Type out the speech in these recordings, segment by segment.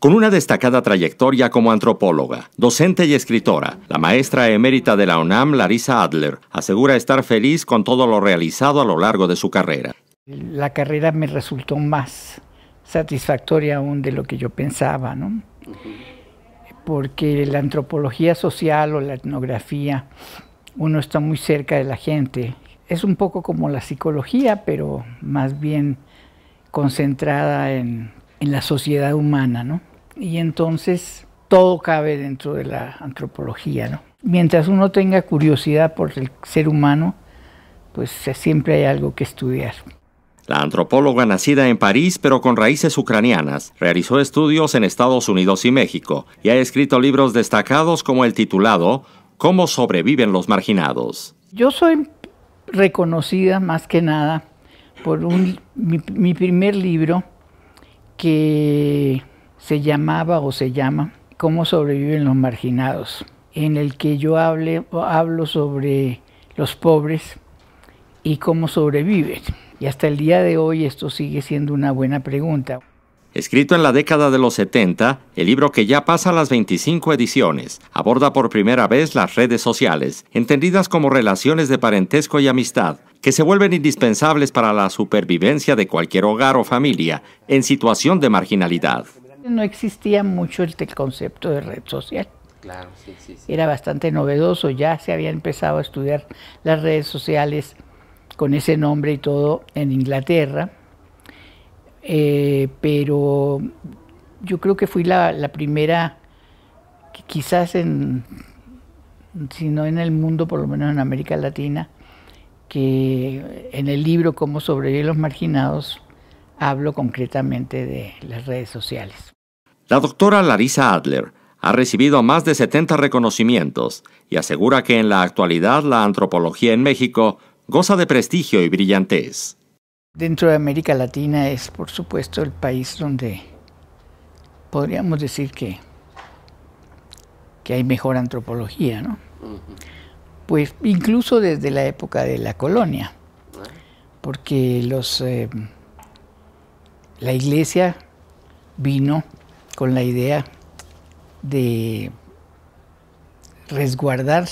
Con una destacada trayectoria como antropóloga, docente y escritora, la maestra emérita de la UNAM, Larissa Adler, asegura estar feliz con todo lo realizado a lo largo de su carrera. La carrera me resultó más satisfactoria aún de lo que yo pensaba, ¿no? Porque la antropología social o la etnografía, uno está muy cerca de la gente. Es un poco como la psicología, pero más bien concentrada en, en la sociedad humana, ¿no? y entonces todo cabe dentro de la antropología. ¿no? Mientras uno tenga curiosidad por el ser humano, pues siempre hay algo que estudiar. La antropóloga nacida en París pero con raíces ucranianas, realizó estudios en Estados Unidos y México y ha escrito libros destacados como el titulado ¿Cómo sobreviven los marginados? Yo soy reconocida más que nada por un, mi, mi primer libro que se llamaba o se llama Cómo sobreviven los marginados, en el que yo hablo sobre los pobres y cómo sobreviven. Y hasta el día de hoy esto sigue siendo una buena pregunta. Escrito en la década de los 70, el libro que ya pasa las 25 ediciones. Aborda por primera vez las redes sociales, entendidas como relaciones de parentesco y amistad, que se vuelven indispensables para la supervivencia de cualquier hogar o familia en situación de marginalidad. No existía mucho el, concepto de red social. Claro, sí, sí, Era bastante novedoso, ya se había empezado a estudiar las redes sociales con ese nombre y todo en Inglaterra, eh, pero yo creo que fui la, primera, quizás en, si no en el mundo, por lo menos en América Latina, que en el libro Cómo sobrevivir los marginados hablo concretamente de las redes sociales. La doctora Larissa Adler ha recibido más de 70 reconocimientos y asegura que en la actualidad la antropología en México goza de prestigio y brillantez. Dentro de América Latina es, por supuesto, el país donde podríamos decir que, que hay mejor antropología, ¿no? Pues incluso desde la época de la colonia, porque los, eh, la iglesia vino con la idea de resguardar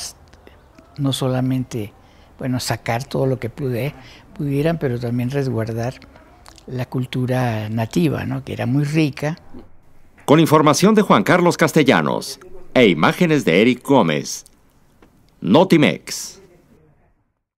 no solamente, bueno, sacar todo lo que pude, pudieran, pero también resguardar la cultura nativa, ¿no? que era muy rica. Con información de Juan Carlos Castellanos e imágenes de Eric Gómez. Notimex.